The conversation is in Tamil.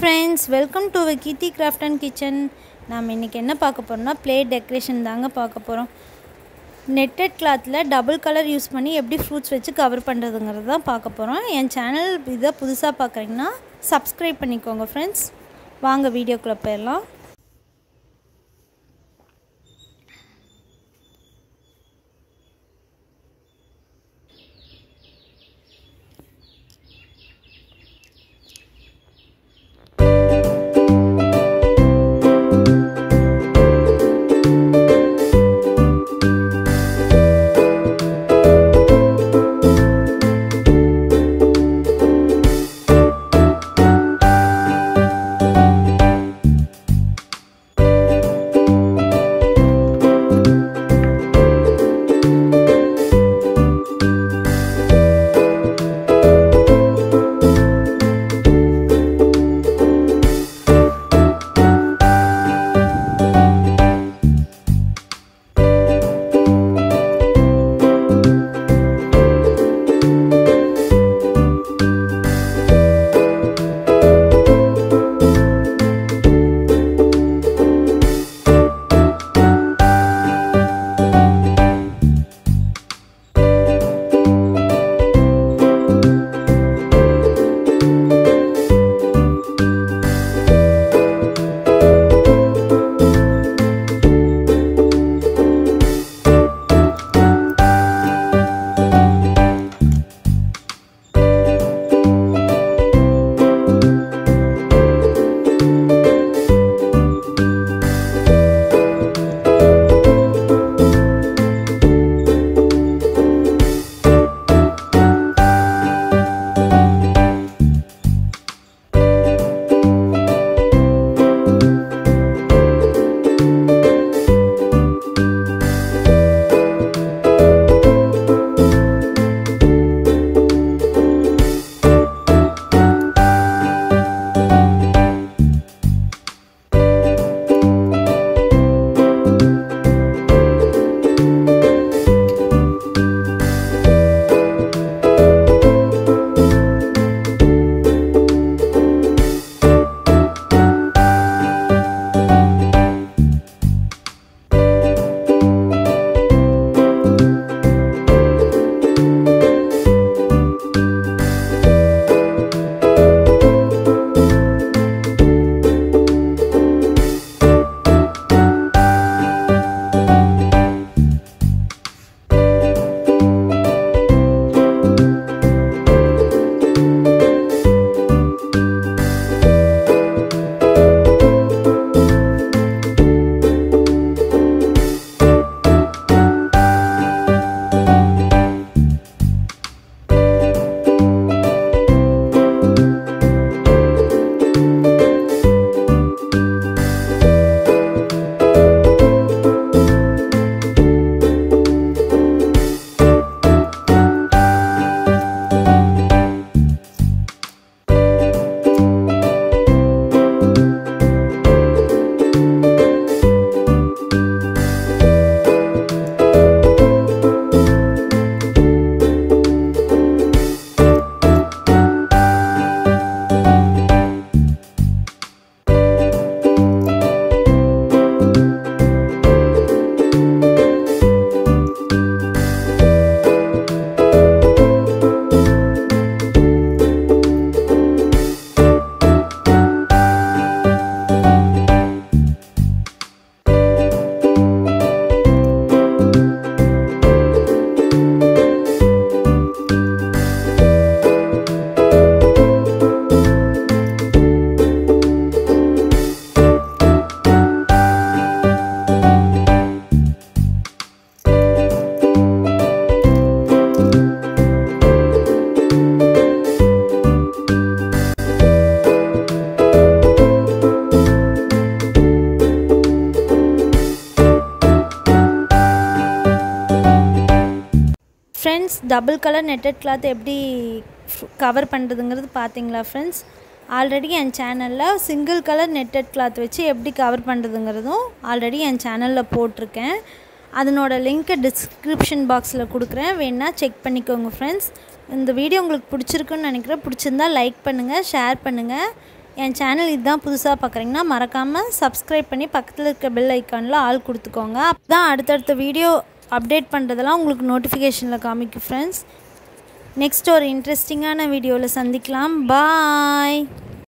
Friends welcome to Keerthi craft and kitchen நாம் இன்றைக்கி என்ன பார்க்க போகிறோம்னா பிளேட் டெக்கரேஷன் தாங்க பார்க்க போகிறோம் நெட்டட் கிளாத்தில் டபுள் கலர் யூஸ் பண்ணி எப்படி ஃப்ரூட்ஸ் வச்சு கவர் பண்ணுறதுங்கிறது தான் பார்க்க போகிறோம் என் சேனல் இதை புதுசாக பார்க்குறீங்கன்னா சப்ஸ்கிரைப் பண்ணிக்கோங்க ஃப்ரெண்ட்ஸ் வாங்க வீடியோக்குள்ளே போயிடலாம். Friends double colour netted cloth எப்படி கவர் பண்ணுறதுங்கிறது பார்த்தீங்களா ஃப்ரெண்ட்ஸ் ஆல்ரெடி என் சேனலில் சிங்கிள் கலர் நெட்டட் கிளாத் வச்சு எப்படி கவர் பண்ணுறதுங்கிறதும் ஆல்ரெடி என் சேனலில் போட்டிருக்கேன். அதனோட லிங்க்கை டிஸ்கிரிப்ஷன் பாக்ஸில் கொடுக்குறேன். வேணால் செக் பண்ணிக்கோங்க ஃப்ரெண்ட்ஸ் இந்த வீடியோ உங்களுக்கு பிடிச்சிருக்குன்னு நினைக்கிறேன். பிடிச்சிருந்தா லைக் பண்ணுங்கள் ஷேர் பண்ணுங்கள் என் சேனல் இதுதான் புதுசாக பார்க்குறீங்கன்னா மறக்காமல் சப்ஸ்கிரைப் பண்ணி பக்கத்தில் இருக்க பெல் ஐக்கானில் ஆள் கொடுத்துக்கோங்க. அப்போ தான் அடுத்தடுத்த வீடியோ அப்டேட் பண்ணுறதெல்லாம் உங்களுக்கு நோட்டிஃபிகேஷனில் காமிக்கும் ஃப்ரெண்ட்ஸ் நெக்ஸ்ட் ஒரு இன்ட்ரெஸ்டிங்கான வீடியோவில் சந்திக்கலாம். பாய்